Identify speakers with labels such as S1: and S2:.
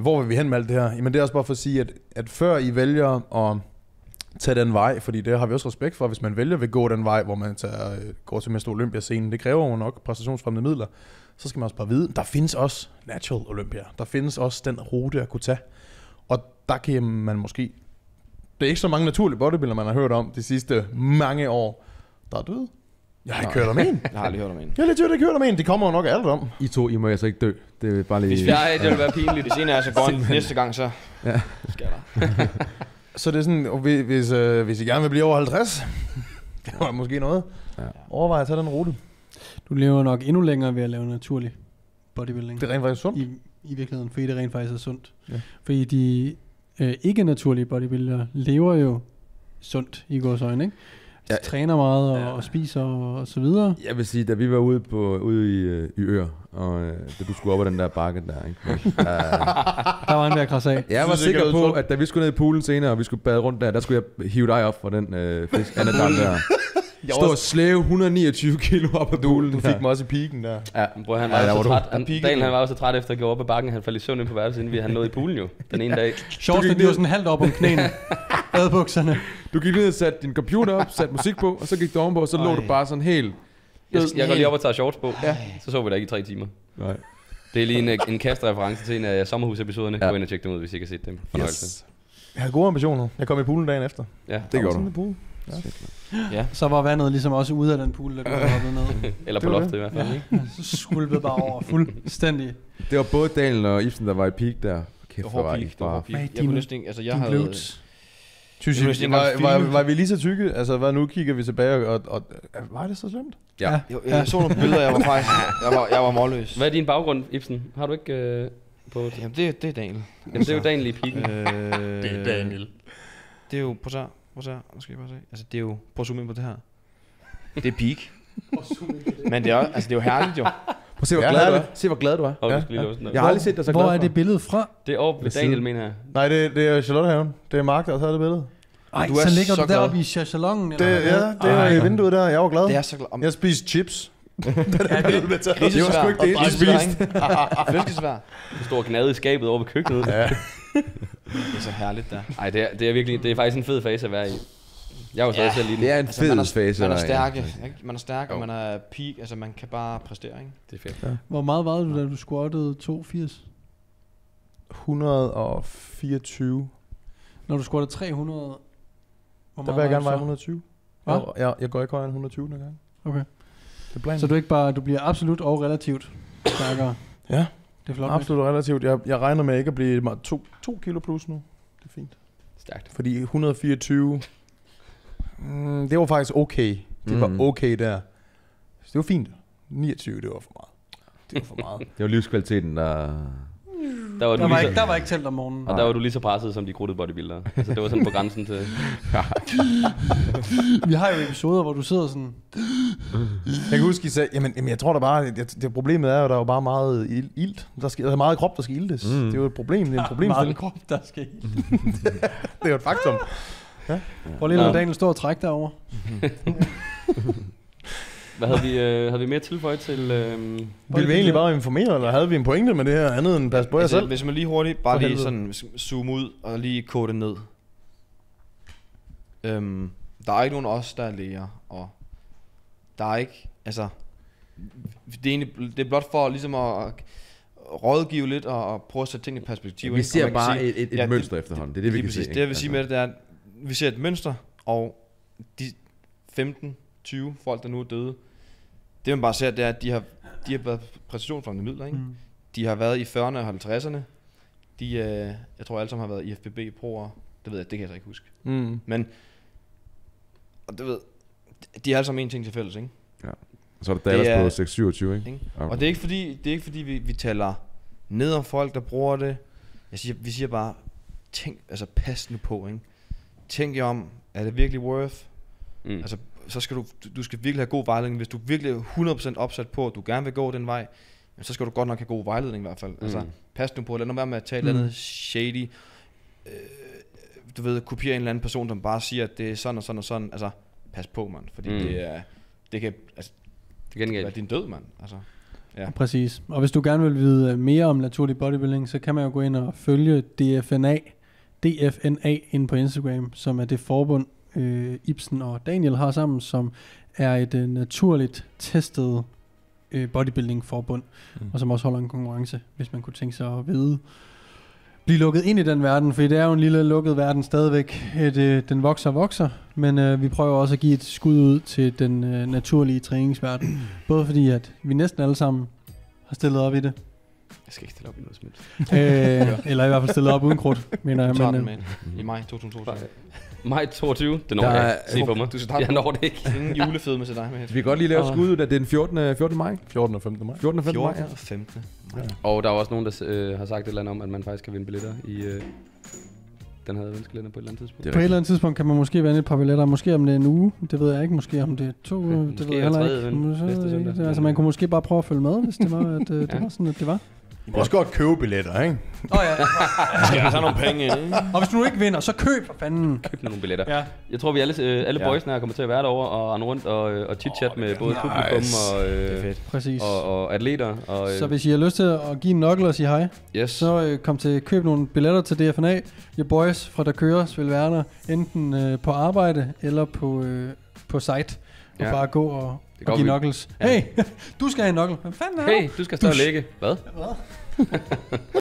S1: Hvor vil vi hen med alt det her? Jamen det er også bare for at sige, at, at før I vælger at tage den vej, fordi det har vi også respekt for, hvis man vælger at gå den vej, hvor man tager, øh, går til Mester Olympia-scenen, det kræver jo nok præstationsfremmende midler, så skal man også bare vide, der findes også Natural Olympia. Der findes også den rute at kunne tage. Og der kan man måske... Det er ikke så mange naturlige bodybuilder, man har hørt om de sidste mange år, der er døde. Jeg har ikke hørt om en.
S2: Jeg har aldrig hørt om en.
S1: Jeg har lidt ikke hørt om en. De kommer jo nok alt om.
S3: I to, I må altså ikke dø. Det er bare lige...
S2: Hvis vi er det vil være pinligt. Hvis en af os er gone næste gang, så
S3: Ja.
S2: skal der.
S1: Så det er sådan, og hvis, hvis, øh, hvis I gerne vil blive over 50, det var måske noget.
S3: Ja.
S1: Overvej at tage den rute.
S4: Du lever nok endnu længere ved at lave naturlig bodybuilding.
S1: Det er rent faktisk sundt.
S4: I, I virkeligheden, fordi det rent faktisk er sundt.
S1: Ja.
S4: Fordi de øh, ikke naturlige bodybuildere lever jo sundt i vores øjne, ikke?
S3: Ja.
S4: træner meget og, og spiser og, og så videre.
S3: Jeg vil sige, da vi var ude, på, ude i, øh, i Ør, og øh, da du skulle op ad den der bakke der, ikke? Uh,
S4: Der var en ved at krasse af.
S3: jeg var
S1: Synes
S3: sikker
S1: jeg
S3: på, at da vi skulle ned i poolen senere, og vi skulle bade rundt der, der skulle jeg hive dig op fra den øh, fisk, anadam der.
S1: Jeg
S3: Stå og slæve 129 kilo op ad poolen
S1: Du fik mig også i piken der.
S3: Ja.
S2: Bror, han var
S3: der
S2: jo
S3: var
S2: så
S3: du.
S2: træt. Han. Daniel, han var også så træt efter at gå op ad bakken. Han faldt i søvn ind på værelset, inden vi han nåede i poolen jo. Den ene dag.
S4: Shortsene, de var sådan halvt op om knæene. Badebukserne.
S3: Du gik ned og satte din computer op, satte musik på, og så gik du ovenpå, og så lå
S2: Ej.
S3: du bare sådan helt...
S2: Jeg, jeg går lige op og tager shorts på.
S3: Ja.
S2: Så så vi der ikke i tre timer.
S3: Nej.
S2: Det er lige en, en kastreference til en af sommerhusepisoderne.
S3: Ja.
S2: Gå ind og tjek dem ud, hvis I ikke har set dem. Fornøjelse.
S1: Yes. Jeg havde gode ambitioner. Jeg kom i poolen dagen efter.
S2: Ja.
S3: Det
S1: Der
S3: gjorde
S1: sådan
S3: du.
S1: pool.
S2: ja.
S4: Så var vandet ligesom også ude af den pool, du var hoppet ned.
S2: Eller på
S1: Det var
S2: loftet i hvert fald. Ikke?
S4: Så skulpede bare over fuldstændig.
S3: Det var både Daniel og Ibsen, der var i peak der. Kæft,
S2: Det var
S3: var
S2: peak. Det var peak. Jeg
S4: dine-
S2: kunne næsten altså jeg havde...
S1: Synes
S2: Jeg
S1: I,
S2: sige,
S1: var, var, var, vi lige så tykke? Altså, hvad, nu kigger vi tilbage, og, og, og var det så slemt?
S3: Ja.
S2: Jo, jeg så nogle billeder, jeg var faktisk... Jeg var, jeg var målløs. Hvad er din baggrund, Ibsen? Har du ikke øh, på...
S5: Jamen, det, det er Daniel.
S2: Jamen, det er jo Daniel i piken.
S5: Øh,
S1: Det er Daniel.
S5: Det er jo, prøv så, prøv så, nu skal jeg bare se. Altså, det er jo, prøv at zoome ind på det her. Det er peak. Men det er, også- altså, det er jo herligt jo.
S3: Prøv at se, hvor
S1: Ja,
S3: glad du er. Se, hvor glad du er.
S2: Og
S1: Ja, ja.
S3: Jeg har aldrig set dig så glad
S4: Hvor er det billede fra?
S2: Det er over ved Daniel, mener jeg.
S1: Nej, det, det er Charlottehaven. Det er Mark, der har taget det billede.
S4: Ej,
S5: Du er
S4: så ligger
S5: så
S4: du deroppe
S5: glad.
S4: i chachalongen.
S1: Det, ja, det er i vinduet der. Jeg var glad.
S5: Det er så glad. Om,
S1: Jeg spiste chips.
S5: grisesvær.
S1: sgu ikke det, I
S5: spiste. Flæskesvær.
S2: Du står knade i skabet over ved køkkenet.
S1: Ja.
S5: Det er så herligt der.
S2: Nej, det er, det er virkelig, det er faktisk en fed fase at være i. Jeg var stadig
S5: Ja.
S2: selv den.
S3: Det er en
S5: Altså,
S3: fed
S5: man er,
S3: fase.
S5: man er stærk? Man er stærk, og man er peak. Altså, man kan bare præstere, ikke?
S2: Det er fedt.
S4: Hvor meget vejede du, da du squattede 82?
S1: 124.
S4: Når du squattede 300... Hvor
S1: Der vil jeg gerne veje
S4: så?
S1: 120.
S4: Hva?
S1: Jeg, jeg, jeg går ikke højere end 120 den gang.
S4: Okay.
S1: Det er planen.
S4: Så du ikke bare, du bliver absolut og relativt stærkere.
S1: Ja,
S4: Det er flot.
S1: absolut relativt. Jeg, jeg regner med ikke at blive meget- to, to kilo plus nu. Det er fint.
S2: Stærkt.
S1: Fordi 124, mm, det var faktisk okay. Det var
S3: Mhm.
S1: okay der. Så det var fint. 29, det var for meget. Det var for meget.
S3: Det var livskvaliteten, der...
S2: Der var,
S4: Der var, ikke,
S2: så,
S4: der var ikke telt om morgenen.
S2: og der var du lige så presset som de krudtede bodybuildere. Altså, det var sådan på grænsen til...
S4: Vi har jo episoder, hvor du sidder sådan...
S1: Jeg kan huske, I sagde, jamen, jamen jeg tror da bare, det, det problemet er jo, der er jo bare meget il- ilt. Der, skal, der er meget krop, der skal iltes.
S3: Mm.
S1: Det er jo et problem, det er en
S4: Meget
S1: problemstilling.
S4: krop, der skal i.
S1: Det er jo et faktum.
S4: Prøv lige at lade. Daniel stå og trække derovre.
S2: Hvad havde vi, øh, havde vi mere tilføjet til... Øh,
S1: Vil vi egentlig bare informere, eller havde vi en pointe med det her andet end pas på jer
S5: Altså,
S1: selv?
S5: hvis man lige hurtigt, bare
S1: For
S5: lige
S1: helvede.
S5: sådan zoome ud og lige kode det ned. Øhm, der er ikke nogen os, der er læger, og der er ikke, altså, det er, egentlig, det er blot for ligesom at rådgive lidt og, og prøve at sætte ting i perspektiv.
S3: Vi
S5: ikke?
S3: Ser bare
S5: sige-
S3: et, et, et
S5: Ja, det-
S3: mønster efterhånden. Det er det, vi kan
S5: præcis.
S3: se.
S5: Det jeg vil
S3: ikke?
S5: sige med det, det er, at vi ser et mønster, og de 15-20 folk, der nu er døde, det man bare ser, det er, at de har, de har været præstationsfremmende midler, ikke?
S4: Mm.
S5: De har været i 40'erne og 50'erne. De, øh, jeg tror alle sammen har været i FBB proer. Det ved jeg, det kan jeg så ikke huske.
S1: Mm.
S5: Men, og det ved, de har alle sammen en ting til fælles, ikke?
S3: Og så er der Dallas
S5: Det er-
S3: på 627, ikke?
S5: ikke?
S3: Okay.
S5: Og det er ikke fordi, det er ikke fordi vi, vi taler ned om folk, der bruger det. Jeg siger, vi siger bare, tænk, altså pas nu på, ikke? Tænk jer om, er det virkelig worth?
S2: mm.
S5: Altså, så skal du, du- skal virkelig have god vejledning. Hvis du virkelig er 100% opsat på, at du gerne vil gå den vej, så skal du godt nok have god vejledning i hvert fald. Altså,
S2: Mm.
S5: pas nu på, lad nu være med at tage et eller
S4: Mm.
S5: andet shady, øh, du ved, kopiere en eller anden person, som bare siger, at det er sådan og sådan og sådan. Altså, pas på, mand, fordi
S2: Mm.
S5: mm. det er, det kan, altså,
S2: det er
S5: kan være din død, mand. Altså, Ja.
S4: Præcis. Og hvis du gerne vil vide øh, mere om naturlig bodybuilding, så kan man jo gå ind og følge DFNA, DFNA ind på Instagram, som er det forbund, øh, Ibsen og Daniel har sammen, som er et øh, naturligt testet øh, bodybuilding-forbund,
S1: Mm.
S4: og som også holder en konkurrence, hvis man kunne tænke sig at vide. Blive lukket ind i den verden, for det er jo en lille lukket verden stadigvæk. Et, øh, den vokser og vokser, men øh, vi prøver også at give et skud ud til den øh, naturlige træningsverden. Både fordi, at vi næsten alle sammen har stillet op i det,
S2: Jeg skal ikke stille op i noget smidt.
S4: øh, eller i hvert fald stillet op uden krudt, mener jeg. Men,
S5: den
S4: øh,
S5: i maj 2022.
S2: Maj 22, det når
S3: Der
S2: jeg
S3: er-
S2: ikke. Se på mig.
S5: Du skal
S2: Jeg når det ikke.
S5: Ingen julefedme til dig med.
S3: Vi kan godt lige lave skud ud af det er den 14. 14. maj.
S1: 14. og 15. maj.
S3: 14. og 15. maj,
S5: 14.
S3: ja.
S5: og 15.
S2: Og der er også nogen, der øh, har sagt et eller andet om, at man faktisk kan vinde billetter i øh, den her adventskalender på et eller andet tidspunkt.
S3: Det
S4: på et eller andet tidspunkt kan man måske vinde et par billetter, måske om det er en uge, det ved jeg ikke, måske om det er to uger, det
S2: måske
S4: ved jeg
S2: er
S4: heller ikke. Måske- det- Altså man kunne måske bare prøve at følge med, hvis det var, at øh, det
S2: Ja.
S4: var sådan, at det var.
S1: I må også godt købe billetter, ikke?
S4: Åh oh, ja.
S5: Skal jeg tage nogle penge ikke?
S4: Og hvis du nu ikke vinder, så køb for fanden.
S2: Køb nogle billetter.
S4: Ja.
S2: Jeg tror, vi alle, øh, alle
S5: Ja.
S2: boysene her kommer til at være derovre og rende rundt og, øh, og chit-chat med både publikum og,
S5: Det er
S2: øh.
S4: Præcis.
S2: og, og atleter. Og, øh,
S4: Så hvis I har lyst til at give en knuckle og sige hej,
S2: yes.
S4: så øh, kom til køb nogle billetter til DFNA. Your boys fra der køres vil være der, enten øh, på arbejde eller på, øh, på site. Og
S2: Ja.
S4: bare gå og,
S2: Det
S4: og give knuckles.
S2: Ja.
S4: Hey, du skal have en knuckle. Hvad fanden er
S2: Hey, du skal stå og lægge. Hvad?
S4: du?